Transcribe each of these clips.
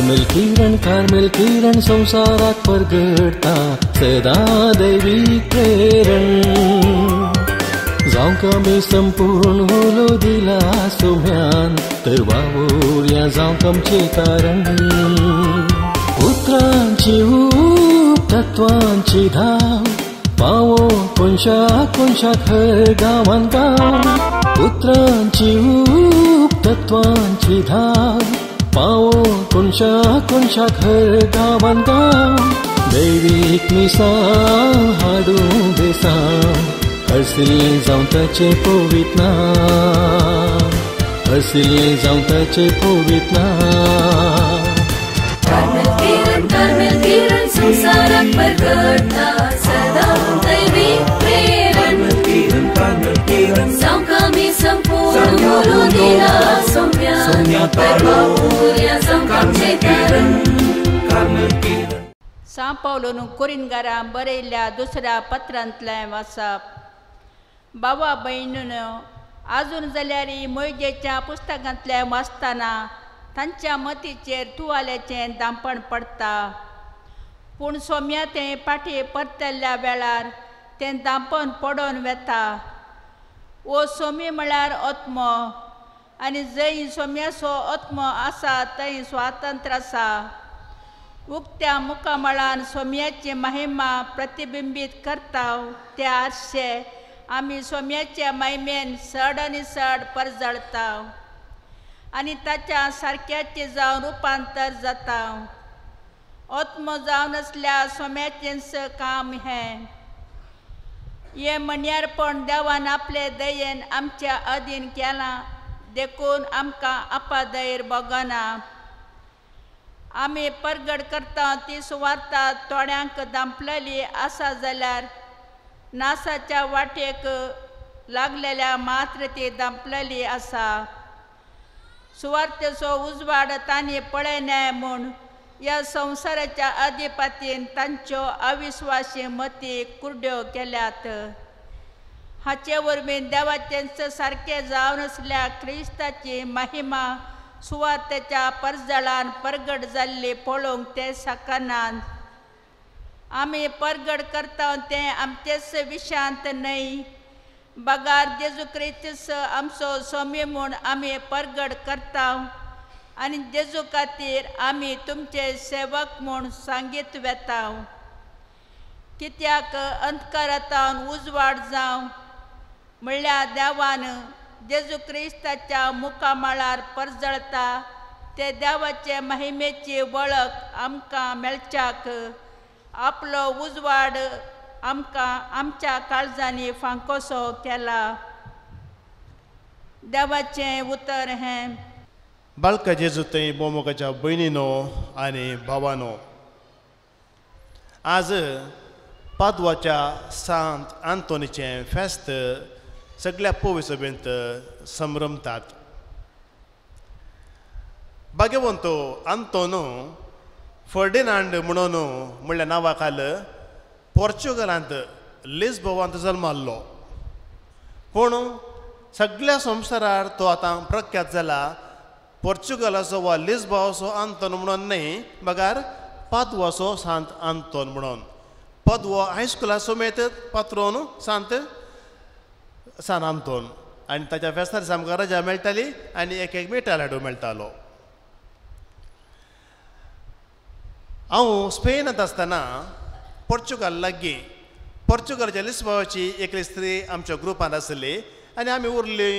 Carmel किरण Carmel किरण संसारात परगडता सदा दैवी प्रेरण जावंक आमी संपूर्ण होलो दिला सोम्यान तर वावुरया जावंक आमचे कारण उतरांची ऊब तत्वांची धाव पावो कोणशा कोणशा खर गांवान गांव उतरांची ऊब तत्वांची धाव पावो कोणशा कोणशा खर गांवान गांव दैवीक मिसां हाडूं बेसां हरसिल्लें जावं ताचें पवित नांव हरसिल्लें जावं ताचें पवित नांव कार्मेल किरण कार्मेल किरण संसारात परगडता सदा दैवी प्रेरण जावंक आमी दिला सौम्या. परमापुर्या जावंक आमचें कारण सां पावलोन कोरिनगारां बरयल्ल्या दुसऱ्या पत्रांतल्यान वाचप बाबा भयणून आजून जाल्यार मोयजेच्या पुस्तकांतल्यान वाचतना तांच्या मतीचेर तुवाल्याचें दांपण पडटा पूण सोम्या तें पाटी परतल्ल्या वेळार तें दांपण पडोवन वेता. ओ सोमी म्हळ्यार आत्मो आनी जंय सोम्याचो आत्मो आसा थंय स्वातंत्र्य आसा. उक्त्या मुखामळान सोम्याची महिमा प्रतिबिंबीत करता ते आरशे आमी सोम्याच्या महिमेन चड आनी चड परजळता आनी ताच्या सारक्याचे जावन रुपांतर जाता आत्मो जावन असल्या सोम्याचेंच काम हें. हे म्हणयारपण देवान आपले दयेन आमच्या अधीन केलां देखून आमकां आपादयर बगना आमी परगड करता ती सुवार्ता थोड्यांक दांपलेली आसा जाल्यार नासाच्या वाटेक लागलेल्या मात्र ती दांपलेली आसा. सुवार्थेचो उजवाड तांणी पळयनाय म्हूण ह्या संवसाराच्या आदिपातीन तांच्यो अविस्वासी मती कुर्ड्यो केल्यात. हाचे वरवीं देवाचें सारकें जावन असल्या क्रिस्ताची महिमा सुवातेच्या परजळान परगड जाल्ली पळोवंक ते सकनान आमी परगड करता तें आमचेच विशांत न्हय. बगार जेजू क्रिस्त आमचो सोमी म्हूण आमी परगड करता. आनी जेजू खातीर आमी तुमचे सेवक म्हूण सांगीत वेता कित्याक अंतकारांतावन उजवाड जावं? म्हणल्यार देवान जेजू क्रिस्ताच्या मुखामळार परजळता ते देवाचे महिमेची वळख आमकां मेळच्याक आपलो उजवाड आमकां आमच्या काळजांनी फांकोसो केला. देवाचें उतर हें बाळका जेजू बोमोगाच्या भयणीनो आनी भावानो आज पादवाच्या सांत आंतोनीचें फेस्त सगळ्या पोवी सभेंत संभ्रमतात भाग्यवंत आंतोनो फर्डिनांड म्हणून म्हणल्या नांवा खाल पोर्चुगलांत लिस्बोवांत जल्माल्लो पूण सगळ्या संवसारार तो आतां प्रख्यात जाला पोर्चुगलाचो वा लिस्बावाचो आंतोन म्हणून न्हय बगार असो सांत आंतोन म्हणून. पदवो हायस्कुला समेत पात्रोन सांत सान आंतोन आनी ताच्या फेस्तार आमकां रजा मेळटाली आनी एक एक मेटाल लाडू मेळटालो हांव स्पेनांत आसतना पोर्चुगाल लागीं पोर्चुगालच्या लिस्बावाची एकली स्त्री आमच्या ग्रुपान आसली आनी आमी उरली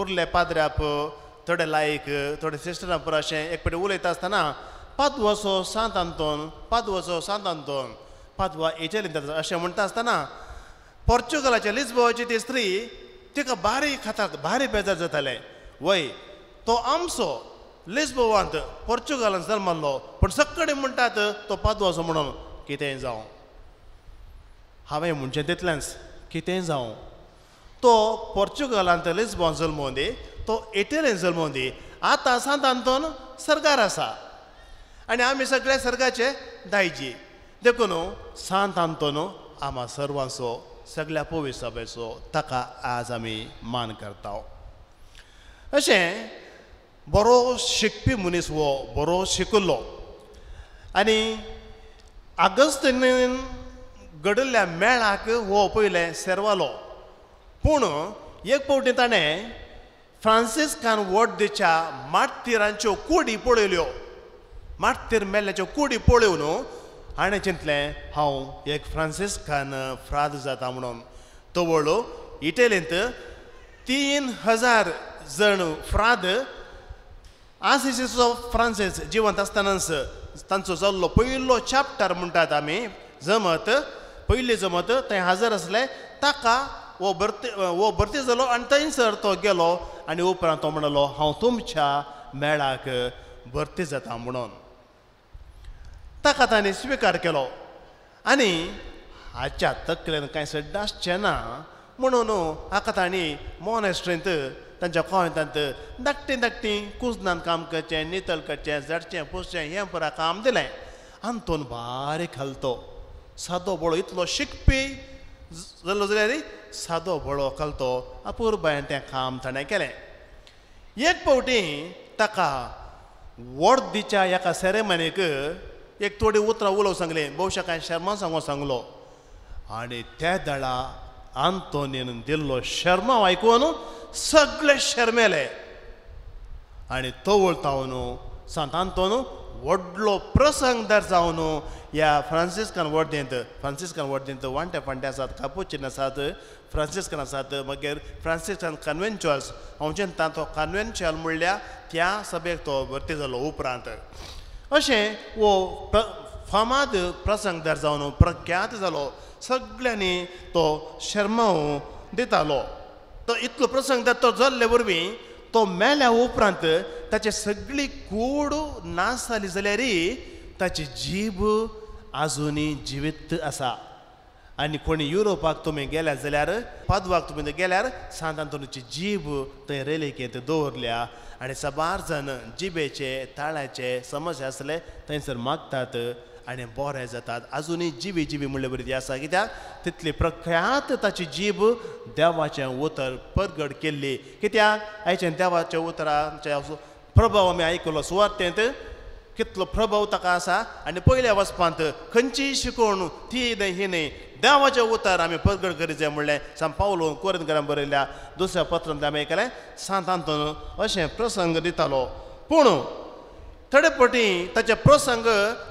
उरले पाद्र्याप थोडे लायक थोडे सिस्टरां पुरो अशें एक फावटी उलयता आसतना पादवाचो सांत आंतोन पादवाचो सांत आंतोन पादवा इटलींत अशें म्हणटा आसतना पोर्चुगालाच्या लिजबोवाची ती स्त्री तिका भारी खातात भारी बेजार जाताले. वय तो आमचो लिजबोवांत पोर्चुगालान जल्मल्लो पूण सगळे म्हणटात तो पादवाचो म्हणून कितेंय जावं? हांवें म्हणचें तितलेंच कितेंय जावं? तो पोर्चुगालांत लिस्बोवान जल्मोवन दी तो इटलीन जल्मोवन आतां सांत आंतोन सरकार आसा. आनी आमी सगळे सर्गाचे दायजी. देखून सांत आंतोन आमा सर्वांचो सगळ्या पोवी सभेचो ताका आज आमी मान करता अशें बरो शिकपी मनीस हो बरो शिकिल्लो आनी आगस्तीन घडिल्ल्या मेळाक हो पयले सेरवालो. पूण एक फावटी ताणें फ्रांसिस्कान वर्डेच्या माततीरांच्यो कुडी पळयल्यो माततीर मेल्ल्याच्यो कुडी पळोवन हाणें चिंतलें हांव एक फ्रांसिस्कान फ्राद जाता म्हणून तो वळो इटलींत तीन हजार जण फ्राद आसिसीचो फ्रांसीस जिवंत आसतनाच तांचो जाल्लो पयलो चॅप्टर म्हणटात आमी जमत पयली जमत थंय हाजर आसले ताका वो भरती हो भरती जालो आनी थंयसर तो गेलो आनी उपरांत तो म्हणलो हांव तुमच्या मेळाक भरती जाता म्हणून. ताका ताणें स्विकार केलो. आनी हाच्या तकलेन कांय सड्ड आसचें ना म्हणून हाका तांणी मॉनेस्ट्रींत तांच्या कोयतांत धाकटीं धाकटीं कुजनान काम करचें नितळ करचें झडचें पुसचें हें पुरा काम दिलें. आनी तोन बारीक हालतो. सादो बळो इतलो शिकपी जाल्लो जाल्यार सादो बडो कलतो अपुरबायेन तें काम ताणें केलें एक फावटी ताका वर्दीच्या एका सेरेमनीक एक थोडी उतरां उलोवंक सांगलें भोवशा कांय शर्मा सांगो सांगलो आनी त्या दळा आंतोनीन दिल्लो शर्मा आयकून सगळे शर्मेले आनी तो वळतावन सांत आंतोन व्हडलो प्रसंगदार जावन ह्या फ्रांसिस्कान वर्देंत फ्रांसिस्कान वर्देंत वांटे फांटे आसात कापुचीन आसात फ्रांसिस्कान आसात मागीर फ्रांसिस्कान कन्वेंच्युअल्स हांव चिंता तो कन्वेंच्युअल म्हणल्या त्या सभेक तो भरती जालो उपरांत. अशें वो प्र फामाद प्रसंगदार जावन प्रख्यात जालो सगळ्यांनी तो शर्माव दितालो. तो इतलो प्रसंगदार तो जाल्ले वरवीं तो मेल्या उपरांत ताची सगळी कूड नाश जाली जाल्यारय ताची जीब आजुनी जिवीत आसा. आनी कोणी युरोपाक तुमी गेल्यात जाल्यार पादवाक तुमी गेल्यार सांतांतोनची जीब थंय रेलिकेंत दवरल्या. आनी सबार जाण जिबेचे ताळ्याचे समस्या आसले थंयसर मागतात. आनी बरें जातात. आजुनूय जिबी जिबी म्हणले बरी ती आसा कित्याक तितली प्रख्यात ताची जीब देवाचें उतर परगड केल्ली कित्याक आयचें देवाच्या उतराचे प्रभाव आमी आयकलो सुवातेंत कितलो प्रभाव ताका आसा आनी पयल्या वचपांत खंयचीय शिकोवण ती न्हय ही न्हय देवाचें उतर आमी परगड करीत जाय म्हणलें. साम पावलो कोरिंदकारान बरयल्या दुसऱ्या पत्रांत आमी आयकलें सांतांतून अशें प्रसंग दितालो. पूण थोडे पटी ताचे प्रसंग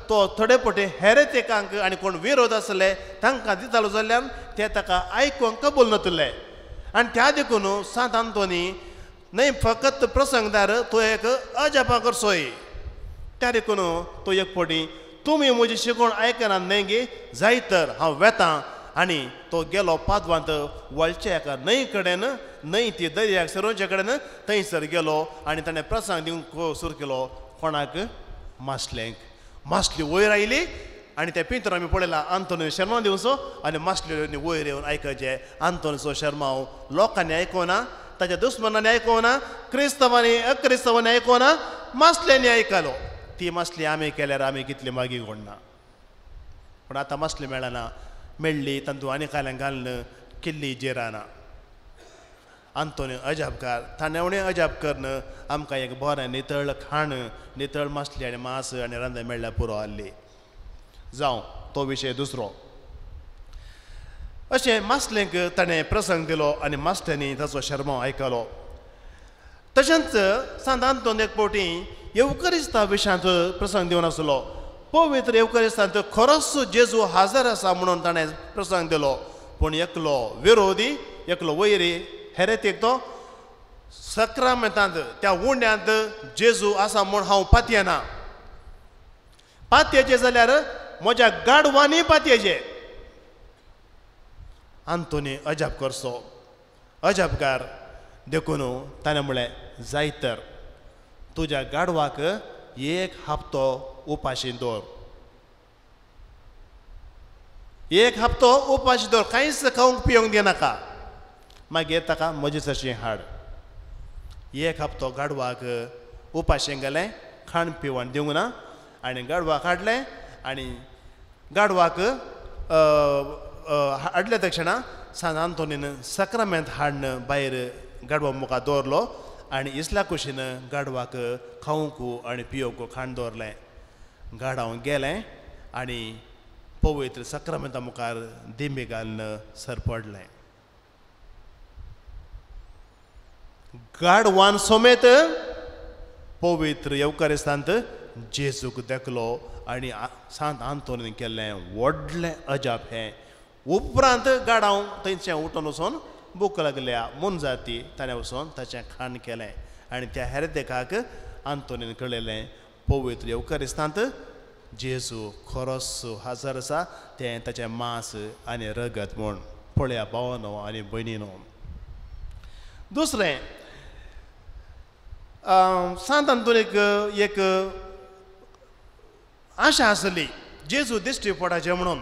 तो थोडे पटी हेरेतेकांक आनी कोण विरोध आसले तांकां दितालो जाल्यार ते ताका आयकूंक कबूल नातले आनी त्या देखून सांत आंतोनी न्हय फकत प्रसंगदार तो एक अजापा करसोय त्या देखून तो एक पटी तुमी म्हजी शिकवण आयकना न्हय गे जाय तर हांव वेतां. आनी तो गेलो पादवांत वळच्या एका न्हंय कडेन न्हंय ती दर्याक सरोवचे कडेन थंयसर गेलो आनी ताणें प्रसंग दिवंक सुरू केलो कोणाक मासलेंक मास्ली वयर आयली आनी त्या पिंतर आमी पळयला आंतोनी शर्मा दिवचो आनी मासल्यो वयर येवन आयकचे आंतोनीचो शर्माव लोकांनी आयकोना ताच्या दुस्मनांनी आयकोना क्रिस्तवांनी अक्रिस्तवांनी आयकोना मासल्यांनी आयकलो ती मासली आमी केल्यार आमी कितली मागी कोणना पूण आतां मासली मेळना मेळ्ळी तांतू आनी काल्यां घालन किल्ली जेराना आंतोनी अजापकार ताणेवणें अजाप करण आमकां एक बरें नितळ खाण नितळ मासली आनी मास आनी रांदे मेळ्ळ्यार पुरो आसली जावं तो विशय दुसरो. अशें मासलेंक ताणें प्रसंग दिलो आनी मास्त्यांनी ताचो शर्मो आयकलो. तशेंच सांत आंतोन एक फावटी येवकरिस्ता विशयांत प्रसंग दिवन आसलो. पवित्र येवकरिस्तांत खरोच जेजू हाजर आसा म्हणून ताणें प्रसंग दिलो. पूण एकलो विरोधी एकलो वैरी हेरेतेक तो सक्रामेंतांत त्या उंड्यांत जेजू आसा म्हूण हांव पातयेना पातयेचे जाल्यार म्हज्या गाडवांनी पातयेचे. आंतोनी अजाप करचो अजापकार देखून ताणें म्हळें जाय तर. तुज्या गाडवाक एक हप्तो उपाशी दवर. एक हप्तो उपाशी दवर. कांयच खावंक पिवंक दिनाका. मागीर ताका म्हजे हाड. एक हप्तो गाडवाक उपाशें गेलें खाण पिवण दिवंक ना आनी गाडवाक हाडलें आनी गाडवाक हाडले तक्षणा सान आंतोनीन सक्रामेंत हाडन भायर गाडवा मुखार दवरलो आनी इसल्या कुशीन गाडवाक खावंक आनी पिवंक खाण दवरलें गाडावन गेलें आनी पवित्र सक्रामेंता मुखार दिंबे घालन सर पडलें गाडवान समेत पवित्र येवकारिस्तांत जेजूक देखलो आनी सांत आंतोनीन केल्लें व्हडलें अजाप हें. उपरांत गाडाव थंयचें उठोन वचून भूक लागल्या मून जाती ताणें वचोन ताचें खाण केलें. आनी त्या हेरदेकाक आंतोनीन कळयलें पवित्र येवकारिस्तांत जेजू खरोस हाजर आसा तें ताचें मांस आनी रगत म्हूण. पळया भावनो आनी भयणीनो दुसरें अं, सांत एक आशा आसली जेजू दिश्टी पडाचें म्हणून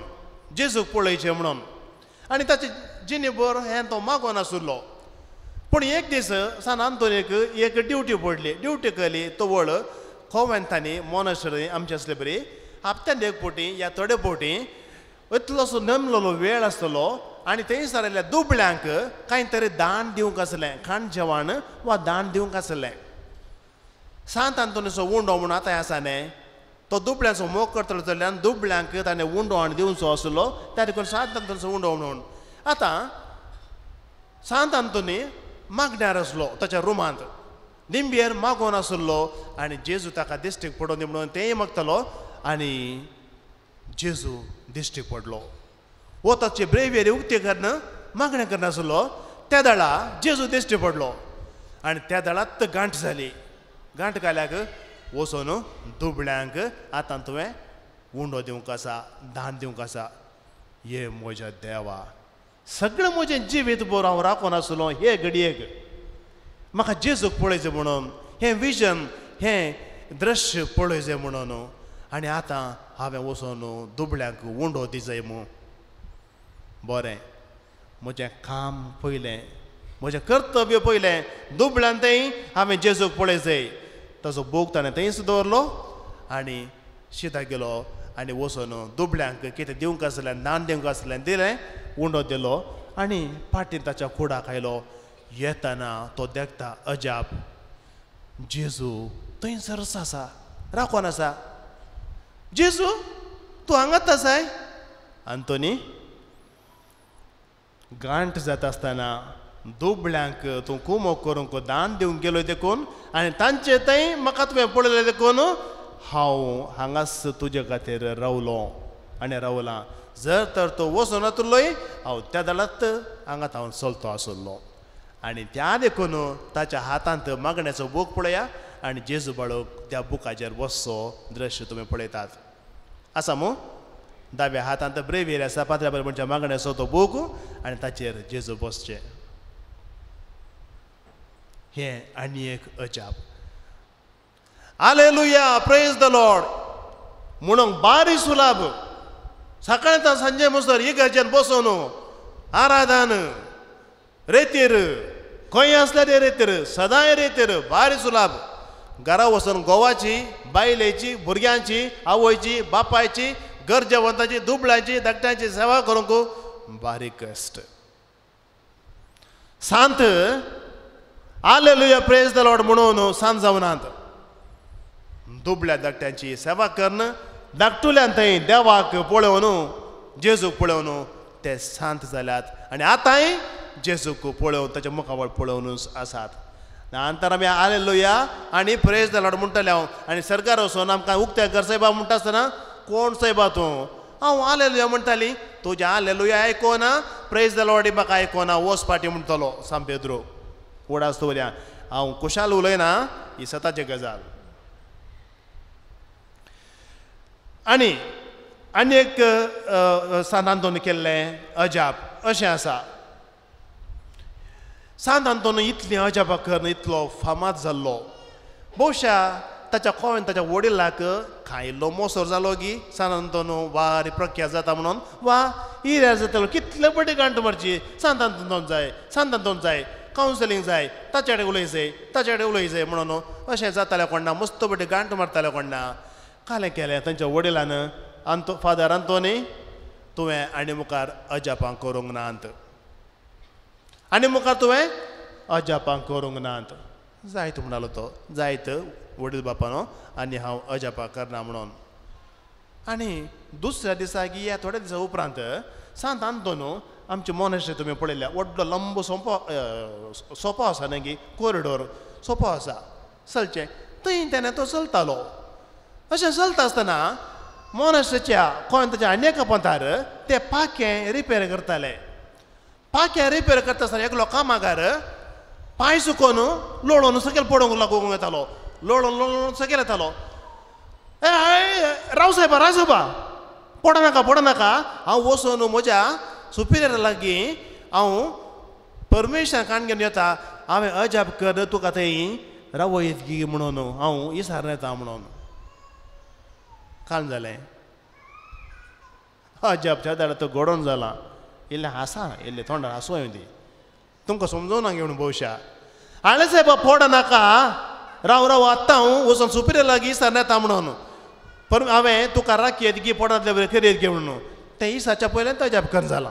जेजूक पळयचें म्हणून. आनी ताचे जिणेभर हें तो मागोन आसुल्लो पूण एक दीस सांत आंतोनीक एक ड्युटी पडली ड्युटी केली तो वळ खोवेंतांनी मोनस्टरी आमचे आसले बरी हप्त्यान एक पोटी या थोडे पोटी इतलोसो नेमलेलो वेळ आसतलो आनी थंयसर आयल्या दुबळ्यांक कांय तरी दान दिवंक आसलें खाण जेवण वा दान दिवंक आसलें. सांत आंतोनीचो उंडो म्हणून आतां आसा न्ही तो दुबळ्यांचो मोग करतलो जाल्यार दुबळ्यांक ताणें उंडो हाडून दिवचो आसलो त्या देखून सांत आंतोनीचो उंडो म्हणून आतां सांत आंतोनी मागण्यार आसलो ताच्या रुमांत निंबेर मागोन आसलो आनी जेजू ताका दिश्टीक पडोवन दी म्हणून तेंय मागतालो आनी जेजू दिश्टीक पडलो वो ताचे ब्रेवियर उक्ती करन मागणें करनासलो त्या दाळा जेजू दिश्टी पडलो आनी त्या दाळात गांठ जाली गांठ घाल्याक वचून दुबळ्यांक आतां तुवें उंडो दिवंक आसा दान दिवंक आसा. हे म्हज्या देवा. सगळें म्हजें जिवीत बरो हांव राखून आसलो हे घडयेक. म्हाका जेजूक पळयचें म्हणून हें विजन हें दृश्य पळयचें म्हणून. आनी आतां हांवें वचोन दुबळ्यांक उंडो दिजय म्हूण बरें. म्हजें काम पयलें म्हजें कर्तव्य पयलें दुबळ्यान थंय हांवें जेजूक पळयचें. ताजो बोग ताणें थंयच दवरलो आनी शिता गेलो आनी वचून दुबळ्यांक कितें दिवंक आसलें दान दिवंक आसलें दिलें उंडो दिलो आनी पाटीन ताच्या कुडाक आयलो येताना तो देखता अजाप जेजू थंयसरच आसा राखोन आसा? जेजू तूं हांगाच आसाय आंतोनी गांठ जाता आसतना दुबळ्यांक तूं कुमो करूंक दान दिवंक गेलो देखून आनी तांचे थंय म्हाका तुवें पळयलें देखून हांव हांगास तुजे खातीर रावलो आनी रावलां जर तर तो वचून येतलोय हांव त्या दळात हांगात हांव चलतो आसलो आनी त्या देखून ताच्या हातांत मागण्याचो बूक पळया आनी जेजू बाळोक त्या बुकाचेर बसचो दृश्य तुमी पळयतात आसा मू? दाव्या हातांत ब्रेवियर आसा पात्र्या बरोबरच्या मागण्याचो तो बूक आनी ताचेर जेजू बसचे। हें आनी एक अजाप आलेलुया प्रेज द लॉर्ड म्हणून बारी सुलाभ सकाळी संजय मुसर इगर्जेन बसून आराधन रेतीर खंय आसल्या ते रेतीर सदांय रेतीर बारी सुलाभ घरा वचून गोवाची बायलेची भुरग्यांची आवयची बापायची गरजेवंताची दुबळ्यांची धाकट्यांची सेवा करूंक बारीक कश्ट सांत आलेलुया प्रेज द लॉर्ड म्हणून सांत जावनात दुबळ्या धाकट्यांची सेवा करणं धाकटुल्यान थंय देवाक पळोवन जेजूक पळोवन ते शांत जाल्यात आनी आतांय जेजूक पळोवन ताच्या मुखावळ पळोवनूच आसात नंतर आमी आलेलो या आनी प्रेज द लॉर्ड म्हणटले हांव. आनी सरकार वचून आमकां उक्त्या घर सायबा म्हणटा आसतना कोण सायबा तूं? हांव आलेलुया म्हणटाली तुजें आलेलुया आयकोना प्रेज द लॉर्ड म्हाका आयकोना वस पाटी म्हणटलो साम पेद्रो उडास दवरया हांव कुशाल उलयना ही सताची गजाल. आनी आनी एक सांत आंतोन केल्लें अजाप अशें आसा. सांत आंतोन इतलें अजापा करन इतलो फामाद जाल्लो. भोवशा ताच्या खोवेन ताच्या वडिलाक खायल्लो मोसोर जालो की सांत आंतोन वारी प्रख्यात जाता म्हणून वा हिऱ्यार जातालो कितले पटी गांठ मारची? सांतांतोन जाय सांतांतोन जाय. कावन्सिलींग जाय ताचे कडेन उलयचें ताचे कडेन उलयचें म्हणून अशें जातालें कोणना मस्त बडी गांठ मारताले कोणना कालें केलें तांच्या वडिलान आंतो फादर आंतोनी तुवें आनी मुखार अजापांक करूंक नात आनी मुखार तुवें अजापांक करूंक नात जायत म्हणलो तो जायत वडील बापानो आनी हांव अजापां करना म्हणून आनी दुसऱ्या दिसाक या थोड्या दिसा उपरांत सांत आंतोनू आमचे मोनेस्ट्री तुमी पळयल्या. व्हडलो लंब सोंपो अ, सोंपो आसा न्ही की कॉरिडोर. सोंपो आसा. चलचें. थंय तेन्ना तो चलतालो. अशें चलता आसतना मोनेस्ट्रीच्या कोण ताच्या आनी एका पंथार ते पाकें रिपेर करताले. पाकें रिपेर करता आसतना एकलो कामागार पांय सुकोवन लोळोवन सकयल पडोवंक लागूंक येतालो. लोळोवन लोळोवन सकयल येतालो. ए राव साहेबा राव साहेबा पडनाका पडनाका. हांव वचून म्हज्या सुपिरियर लागीं हांव परमेश्वर काण घेवन येता हांवें अजाप कर तुका थंय रावयत गी म्हणून हांव इसारून येता म्हणून काल जालें अजापच्या दाडा तो घडोवन जाला इल्लें हांसा इल्लें तोंडार हांसूं येवन दी तुमकां समजोवना घेवन भोवशा हाणें साहेबा फोडा नाका राव राव आत्तां हांव वचून सुपिरियर लागीं इसारून येता म्हणून पर हांवें तुका राखी येत गी पडांतले बरें खरेद घे म्हणून तें इसाच्या पयलें अजाप कर जाला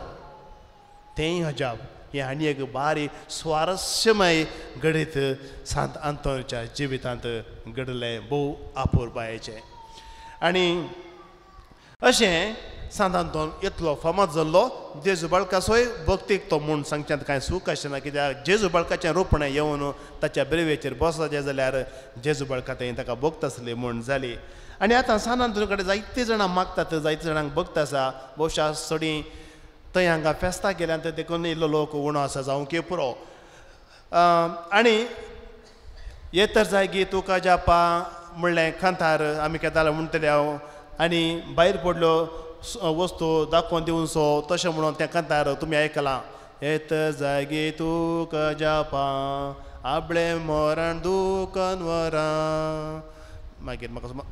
तेंय हजाब हे आनी एक बारी स्वारस्यमय घडीत सांत आंतोच्या जिवितांत घडलें भोव आपुरबायेचें आनी अशें सांत आंतोन इतलो फामाद जाल्लो जेजुबाळकासोय भक्तीक तो म्हूण सांगच्यांत कांय सूख आशिना कित्याक जेजू बाळकाचें रोपणें येवन ताच्या ब्रेवेचेर बसचें जाल्यार जेजू बाळका थंय ताका भक्त आसली म्हूण जाली आनी आतां सांत आंतोनी कडेन जायते जाणां मागतात जायते जाणांक भक्त आसा भोवशा सडी थंय हांगा फेस्ताक गेल्यानंतर देखून इल्लो लोक उणो आसा जावं की पुरो आनी हे तर जाय गी तुका जापा म्हणलें खांतार आमी केदार म्हणटले हांव आनी भायर पडल्यो वस्तू दाखोवन दिवन सो तशें म्हणून त्या कांतार तुमी आयकलां येत जागी तुका जापा आबळे मोरण दुकन वरां. मागीर म्हाका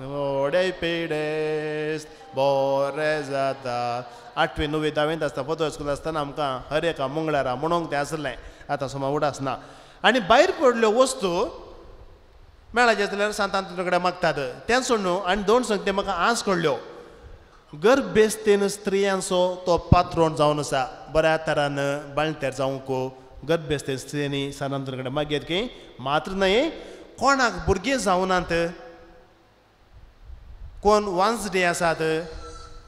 पेडेस बोरे जाता आठवे णवे धावेंत आसता पदर स्कूल आसतना आमकां हर एका मंगळारा म्हणोंक तें आसलें आतां सुमार उड आसना आनी भायर पडल्यो वस्तू मेळाचे जाल्यार सांतान तुजे कडेन मागतात. तें सोड न्हू आनी दोन संगते म्हाका आस कळ्ळ्यो गर्भेस्तेन स्त्रियांचो तो पात्रोण जावन आसा बऱ्या तरान बाळतेर जावंको गर्भेस्तेन स्त्रियांनी सांतान तुजे कडेन मागयत की मात्र न्हय कोणाक भुरगीं जावनात कोण वान्स डे आसात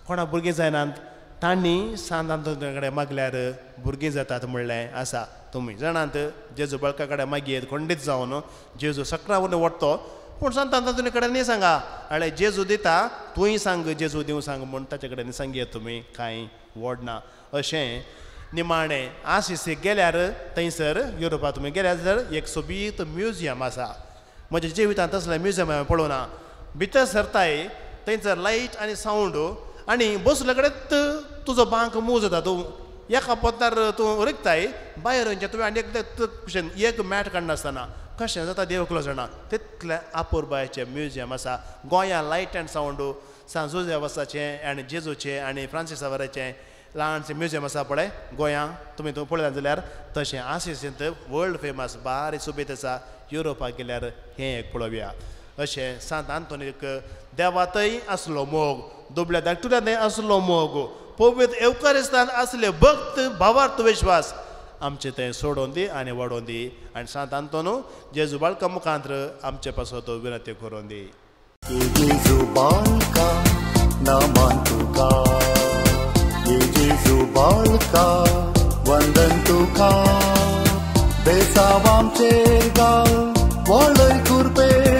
कोणा भुरगीं जायनात तांणी सांतान कडेन मागल्यार भुरगीं जातात म्हणलें आसा तुमी जाणात जेजू बळका कडेन मागीर खंडीत जावन जेजू सक्रावून वरतो पूण सांतान तुजे कडेन न्ही सांगा. अळे जेजू दिता तुंय सांग जेजू दिवं सांग म्हूण ताचे कडेन सांगया तुमी कांय? वडना अशें निमाणें आशिसीक गेल्यार थंयसर युरोपा तुमी गेल्यार जर एक सोबीत म्युजियम आसा म्हज्या जिवितांत तसलें म्युजियम हांवें पळोवना. भितर सरताय थंयसर लायट आनी सावंड आनी बसले कडेन तुजो बांक मूव जाता तूं एका पोतार तूं रिकताय. भायर खंयचे तुवें आनी एकदां एक मॅट काडनासतना कशें जाता देव क्लोज जाणा? तितलें आपुरबायेचें म्युजियम आसा गोंयां लायट अँड सावंड सांजू देवासाचें आनी जेजूचें आनी फ्रांसीस सावराचें ल्हानशें म्युजियम आसा पळय गोंयां तुमी थंय पळयलां जाल्यार तशें आशिसींत वर्ल्ड फेमस बारीक सुबेत आसा युरोपाक गेल्यार हें एक पळोवया अशें सांत आंतोनीक देवातय आसलो मोग दुबल्या धाकटुल्यांतय आसलो मोग पवित्र एवकारिस्तान असले भक्त भावार्थ विश्वास आमचे तें सोडोवन दी आनी वाडोवन दी आनी सांत आंतोनू जेजू बाळका मुखांत्र आमचे पासून तो विनंती करून दी Jesu balka naman तुका ये Jesu balka vandan tuka Besavam cergal Walai kurpeza Venge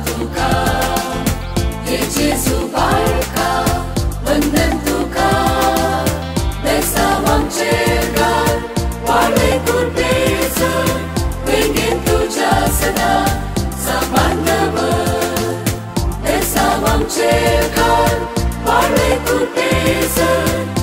Chekan, parlay kutezan